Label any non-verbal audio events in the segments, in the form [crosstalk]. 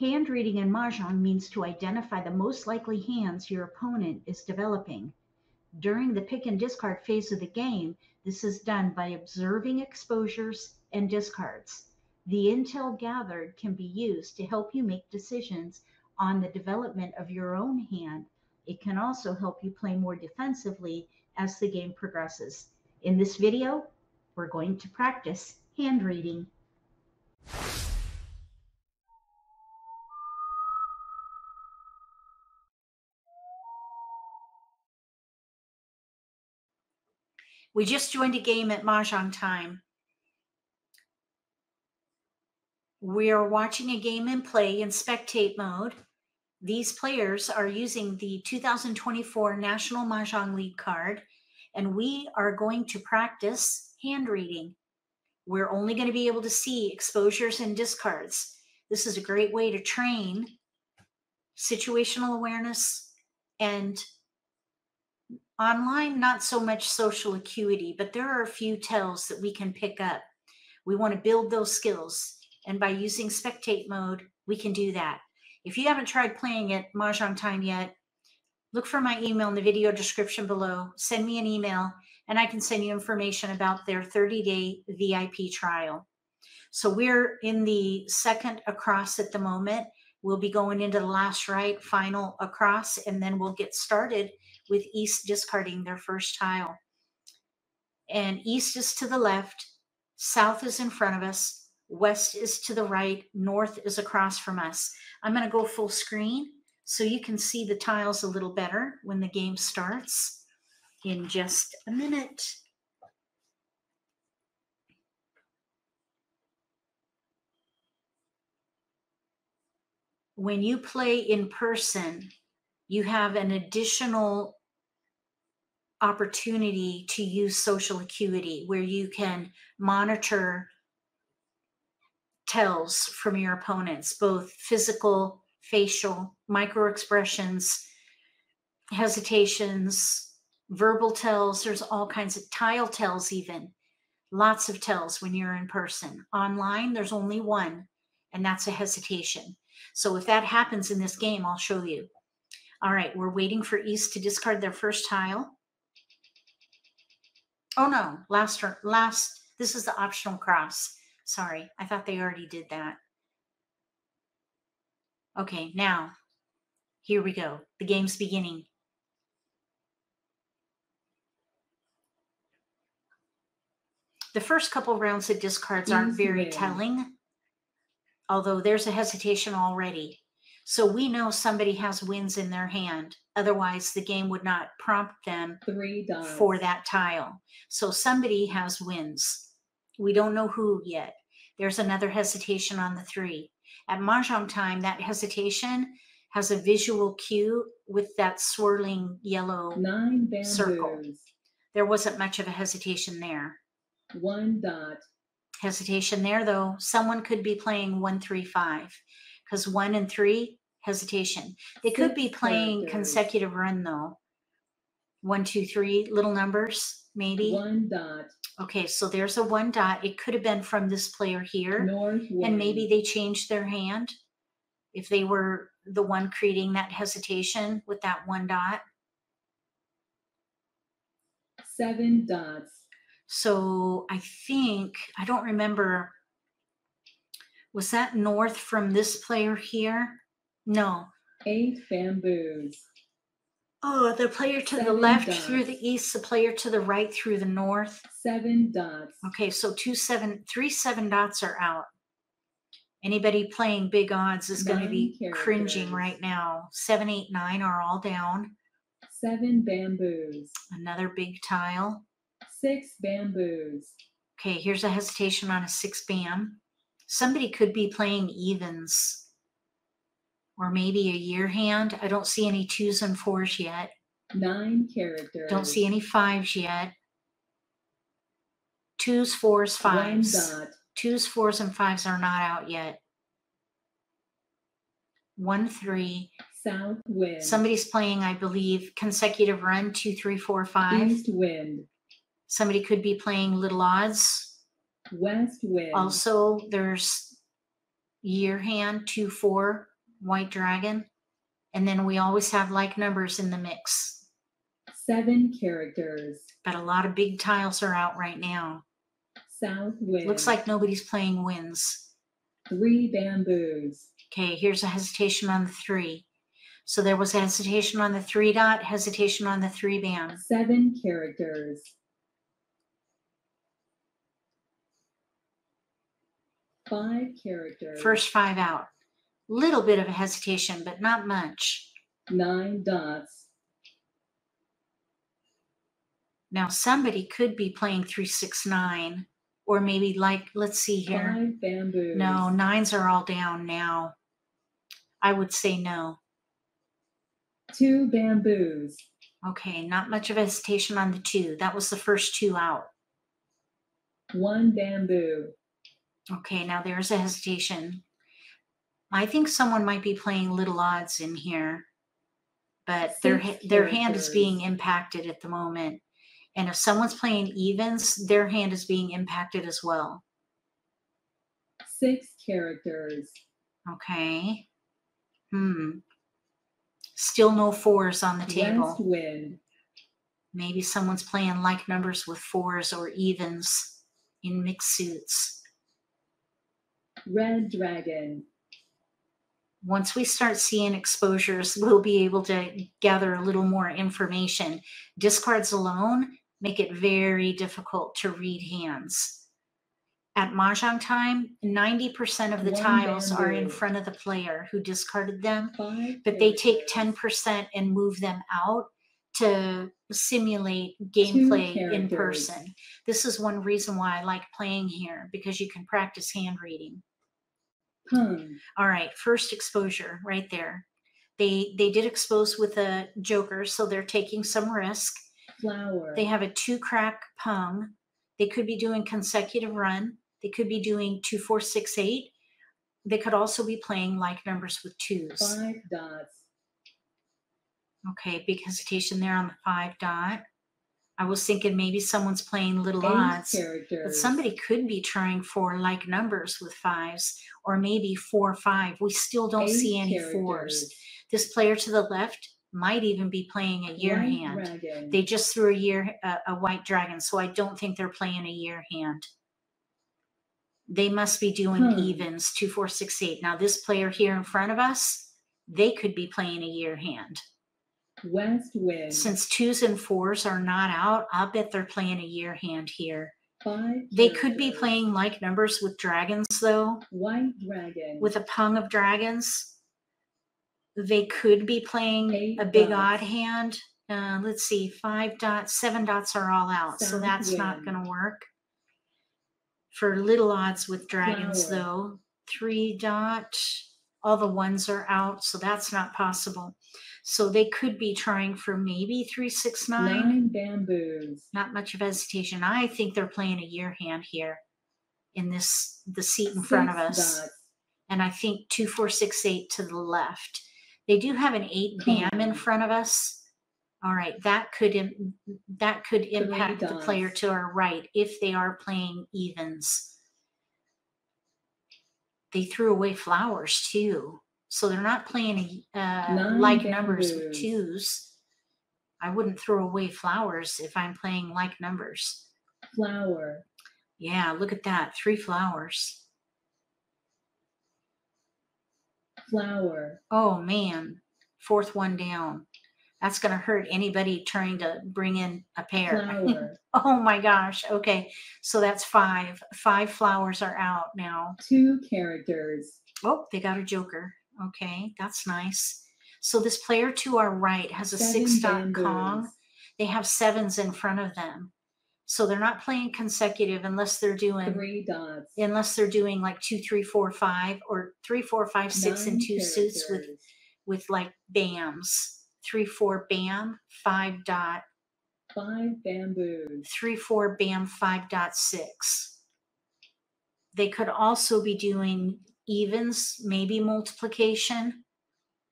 Hand reading in Mahjong means to identify the most likely hands your opponent is developing. During the pick and discard phase of the game, this is done by observing exposures and discards. The intel gathered can be used to help you make decisions on the development of your own hand. It can also help you play more defensively as the game progresses. In this video, we're going to practice hand reading. We just joined a game at Mahjong time. We are watching a game in play in spectate mode. These players are using the 2024 National Mahjong League card, and we are going to practice hand reading. We're only going to be able to see exposures and discards. This is a great way to train situational awareness and Online, not so much social acuity, but there are a few tells that we can pick up. We want to build those skills. And by using spectate mode, we can do that. If you haven't tried playing at Mahjong Time yet, look for my email in the video description below. Send me an email and I can send you information about their 30 day VIP trial. So we're in the second across at the moment. We'll be going into the last right final across, and then we'll get started with East discarding their first tile. And East is to the left, South is in front of us, West is to the right, North is across from us. I'm going to go full screen so you can see the tiles a little better when the game starts in just a minute. When you play in person, you have an additional opportunity to use social acuity where you can monitor tells from your opponents, both physical, facial, micro expressions, hesitations, verbal tells. There's all kinds of tile tells, even lots of tells when you're in person. Online, there's only one, and that's a hesitation. So if that happens in this game, I'll show you. All right, we're waiting for East to discard their first tile. Oh no, last turn, last, this is the optional cross. Sorry, I thought they already did that. Okay, now, here we go. The game's beginning. The first couple rounds of discards aren't very telling although there's a hesitation already. So we know somebody has wins in their hand. Otherwise, the game would not prompt them for that tile. So somebody has wins. We don't know who yet. There's another hesitation on the three. At Mahjong time, that hesitation has a visual cue with that swirling yellow Nine bamboos. circle. There wasn't much of a hesitation there. One dot. Hesitation there, though. Someone could be playing one, three, five, because one and three, hesitation. They could be playing consecutive run, though. One, two, three, little numbers, maybe. One dot. Okay, so there's a one dot. It could have been from this player here, North and maybe they changed their hand if they were the one creating that hesitation with that one dot. Seven dots. So I think, I don't remember, was that north from this player here? No. Eight bamboos. Oh, the player to the Seven left through the east, the player to the right through the north. Seven dots. Okay, so two seven, three seven dots are out. Anybody playing big odds is going to be Nine cringing right now. Seven, eight, nine are all down. Seven bamboos. Another big tile. Six bamboos. Okay, here's a hesitation on a six bam. Somebody could be playing evens or maybe a year hand. I don't see any twos and fours yet. Nine characters. Don't see any fives yet. Twos, fours, fives. Twos, fours, and fives are not out yet. One, three. South wind. Somebody's playing, I believe, consecutive run, two, three, four, five. East wind. Somebody could be playing little odds. West wind. Also, there's year hand, two, four, white dragon. And then we always have like numbers in the mix. Seven characters. But a lot of big tiles are out right now. South wind. Looks like nobody's playing wins. Three bamboos. Okay, here's a hesitation on the three. So there was a hesitation on the three dot, hesitation on the three bam. Seven characters. Five characters. First five out. Little bit of a hesitation, but not much. Nine dots. Now somebody could be playing three, six, nine, or maybe like, let's see here. Five bamboos. No, nines are all down now. I would say no. Two bamboos. Okay, not much of a hesitation on the two. That was the first two out. One bamboo. Okay, now there's a hesitation. I think someone might be playing little odds in here, but their their hand is being impacted at the moment. And if someone's playing evens, their hand is being impacted as well. Six characters. Okay. Hmm. Still no fours on the table. Wind. Maybe someone's playing like numbers with fours or evens in mixed suits. Red dragon. Once we start seeing exposures, we'll be able to gather a little more information. Discards alone make it very difficult to read hands. At Mahjong time, 90% of the One tiles are in front of the player who discarded them, Five but they take 10% and move them out to simulate gameplay in person. This is one reason why I like playing here because you can practice hand reading. Pung. All right, first exposure right there. They they did expose with a joker, so they're taking some risk. Flower. They have a two crack pung. They could be doing consecutive run. They could be doing two, four, six, eight. They could also be playing like numbers with twos. Five dots. Okay, big hesitation there on the five dot. I was thinking maybe someone's playing little Eight odds. characters. But somebody could be trying for like numbers with fives or maybe four five. We still don't see any fours. characters. This player to the left might even be playing a year White hand. dragon. They just threw a year a, a white dragon, so I don't think they're playing a year hand. They must be doing Hmm. evens two, four, six, eight. Now this player here in front of us, they could be playing a year hand. West wind. Since twos and fours are not out, I'll bet they're playing a year hand here. Five. They could be playing like numbers with dragons though. White dragon. with a pung of dragons. They could be playing Eight a big dots. odd hand. Uh, let's see, five dots, seven dots are all out, so that's not going to work. For little odds with dragons, Flower. though, three dot, all the ones are out, so that's not possible. So they could be trying for maybe three, six, nine. Nine bamboos. Not much of hesitation. I think they're playing a year hand here in this the seat in front of us and I think two, four, six, eight to the left. They do have an eight bam in front of us. All right, that could im- that could impact the player to our right if they are playing evens. They threw away flowers too, so they're not playing a, uh, Nine like numbers with twos. I wouldn't throw away flowers if I'm playing like numbers. Flower. Yeah, look at that, three flowers. Flower. Oh man, fourth one down. That's going to hurt anybody trying to bring in a pair. [laughs] Oh my gosh. Okay. So that's five. Five flowers are out now. Two characters. Oh, they got a joker. Okay. That's nice. So this player to our right has a Seven six dot. Kong. They have sevens in front of them. So they're not playing consecutive unless they're doing Three dots. unless they're doing like two, three, four, five, or three, four, five, six, and Nine two suits with with like bams three four bam five dot Five bamboos. three four bam five dot six they could also be doing evens maybe multiplication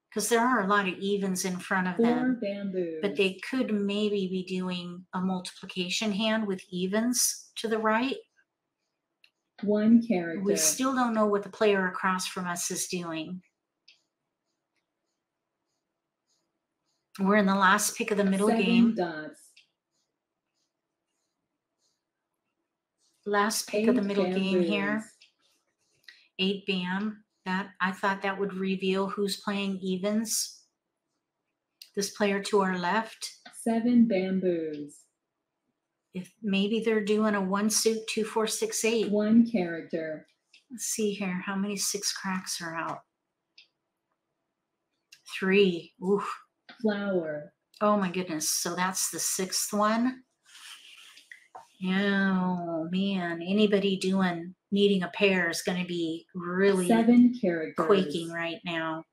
because there are a lot of evens in front of them bamboos. but they could maybe be doing a multiplication hand with evens to the right One character. we still don't know what the player across from us is doing We're in the last pick of the middle Seven game. dots. Last pick Eight of the middle game here. Bamboos. Eight bam. That I thought that would reveal who's playing evens. This player to our left. Seven bamboos. If maybe they're doing a one suit two four six eight. One character. Let's see here. How many six cracks are out? Three. Oof. Flower. Oh my goodness. So that's the sixth one. Oh man, anybody doing needing a pair is going to be really Seven characters. quaking right now.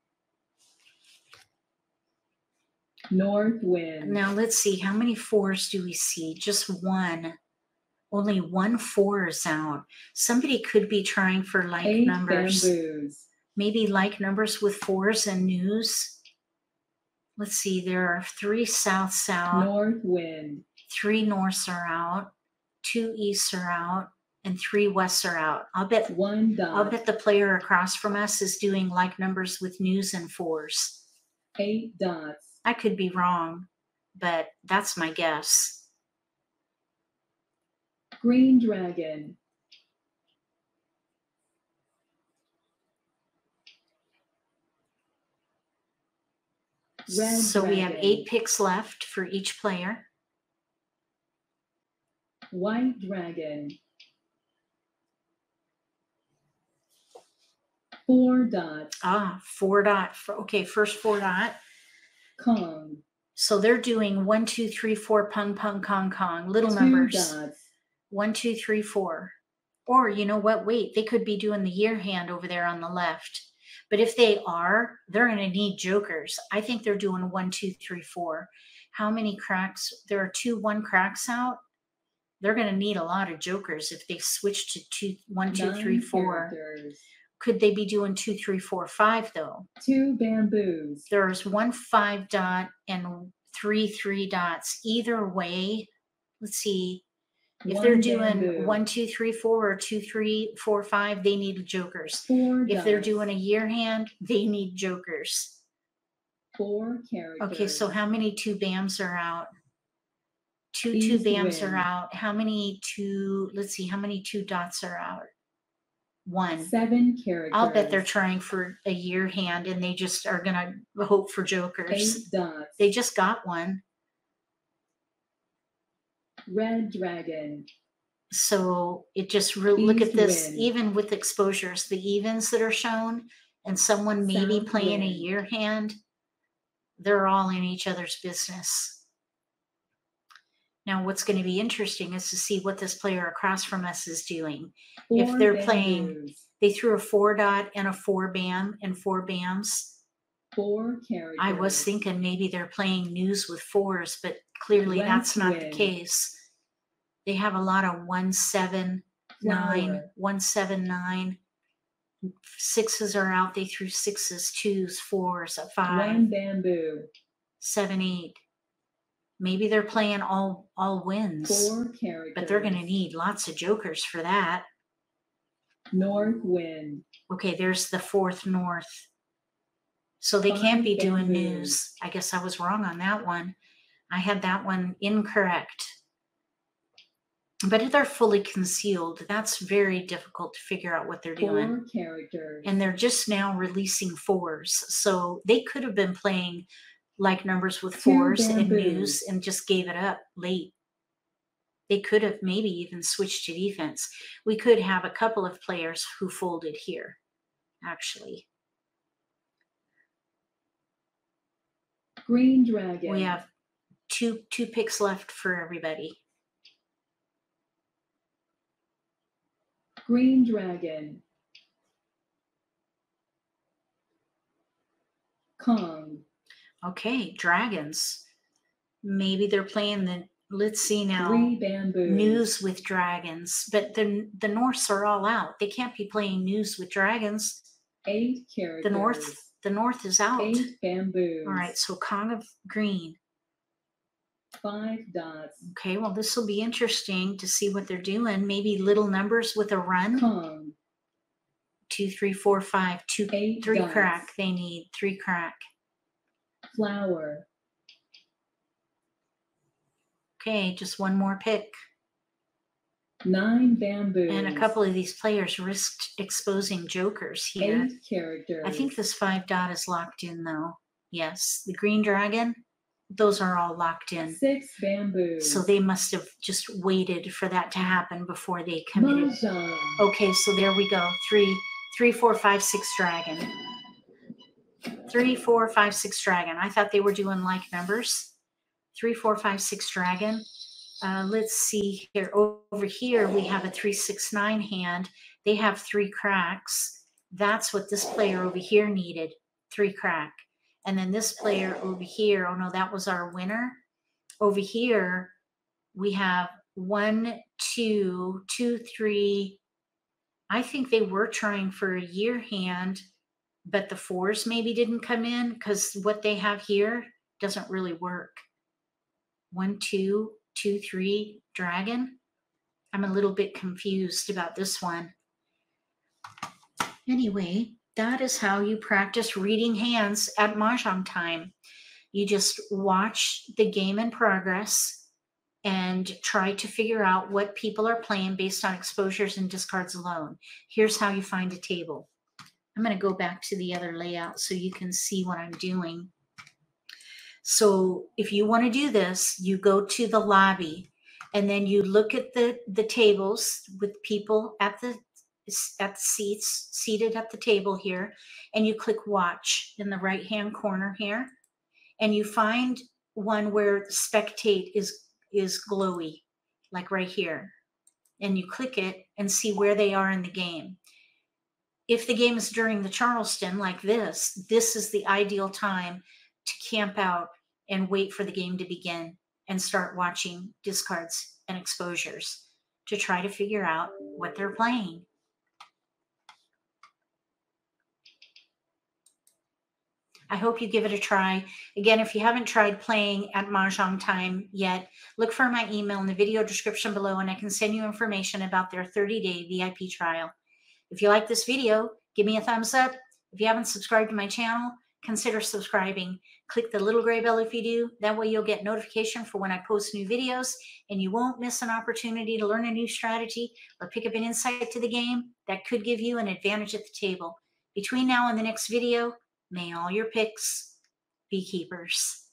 North wind. Now let's see. How many fours do we see? Just one. Only one four is out. Somebody could be trying for like Eight numbers. bamboos. Maybe like numbers with fours and news. Let's see. There are three souths out. North wind. three norths are out, two easts are out, and three wests are out. I'll bet One I'll bet the player across from us is doing like numbers with news and fours. Eight dots. I could be wrong, but that's my guess. Green dragon. Red so we have eight picks left for each player. White dragon. Four dot Ah, four dot. f- Okay, first four dot. Kong. So they're doing one, two, three, four, pung, pung, kong, kong, little Two numbers. dots. One, two, three, four. Or you know what? Wait, they could be doing the year hand over there on the left. But if they are, they're going to need jokers. I think they're doing one, two, three, four. How many cracks? There are two one cracks out. They're going to need a lot of jokers if they switch to two, one, two, three, four. characters. Could they be doing two, three, four, five though? Two bamboos. There's one five dot and three three dots. Either way, let's see. If they're doing bamboo. one, two, three, four, or two, three, four, five, they need jokers. Four If they're doing a year hand, they need jokers. Four characters. Okay, so how many two BAMs are out? Two two BAMs are out. How many two? Let's see, how many two dots are out? One. Seven characters. I'll bet they're trying for a year hand and they just are gonna hope for jokers. They just got one. Red dragon. So it just really look at this, wind. even with exposures, the evens that are shown, and someone maybe playing a year hand, they're all in each other's business. Now, what's going to be interesting is to see what this player across from us is doing. If they're playing- They threw a four dot and a four bam and four bams. Four characters. I was thinking maybe they're playing news with fours, but clearly that's not the case. They have a lot of one seven nine, Flower. one seven nine. Sixes are out. They threw sixes, twos, fours, a five, One bamboo. seven, eight. Maybe they're playing all all wins, Four characters. but they're going to need lots of jokers for that. North wind. Okay, there's the fourth north. So they can't be doing news. I guess I was wrong on that one. I had that one incorrect. But if they're fully concealed, that's very difficult to figure out what they're doing. Four characters. And they're just now releasing fours. So they could have been playing like numbers with fours and news and just gave it up late. They could have maybe even switched to defense. We could have a couple of players who folded here, actually. Green dragon. We have two two picks left for everybody. Green dragon. Kong. Okay, dragons. Maybe they're playing the let's see now. Three bamboos. News with dragons, but the the Norths are all out. They can't be playing news with dragons. Eight characters. The North, the North is out. Eight bamboos. All right, so Kong of Green. Five dots. Okay, well this will be interesting to see what they're doing. Maybe little numbers with a run. Kong. Two, three, four, five, two, Eight three dots. crack. They need three crack. Flower. Okay, just one more pick. Nine bamboos. And a couple of these players risked exposing jokers here. Eight characters. I think this five dot is locked in though. Yes, the green dragon, those are all locked in. Six bamboos. So they must have just waited for that to happen before they committed. Mahjong. Okay, so there we go. Three, three, four, five, six dragon. Three, four, five, six dragon. I thought they were doing like numbers. Three, four, five, six dragon. Uh, let's see here. Over here, we have a three, six, nine hand. They have three cracks. That's what this player over here needed. Three crack. And then this player over here, oh no, that was our winner. Over here, we have one, two, two, three. I think they were trying for a year hand, but the fours maybe didn't come in because what they have here doesn't really work. One, two, two, three, dragon. I'm a little bit confused about this one. Anyway, that is how you practice reading hands at Mahjong time. You just watch the game in progress and try to figure out what people are playing based on exposures and discards alone. Here's how you find a table. I'm going to go back to the other layout so you can see what I'm doing. So if you want to do this, you go to the lobby and then you look at the, the tables with people at the at the seats seated at the table here and you click watch in the right hand corner here and you find one where spectate is is glowy like right here and you click it and see where they are in the game if the game is during the charleston like this this is the ideal time to camp out and wait for the game to begin and start watching discards and exposures to try to figure out what they're playing I hope you give it a try. Again, if you haven't tried playing at Mahjong Time yet, look for my email in the video description below and I can send you information about their 30 day VIP trial. If you like this video, give me a thumbs up. If you haven't subscribed to my channel, consider subscribing. Click the little gray bell if you do. That way you'll get notification for when I post new videos and you won't miss an opportunity to learn a new strategy or pick up an insight to the game that could give you an advantage at the table. Between now and the next video, May all your picks be keepers.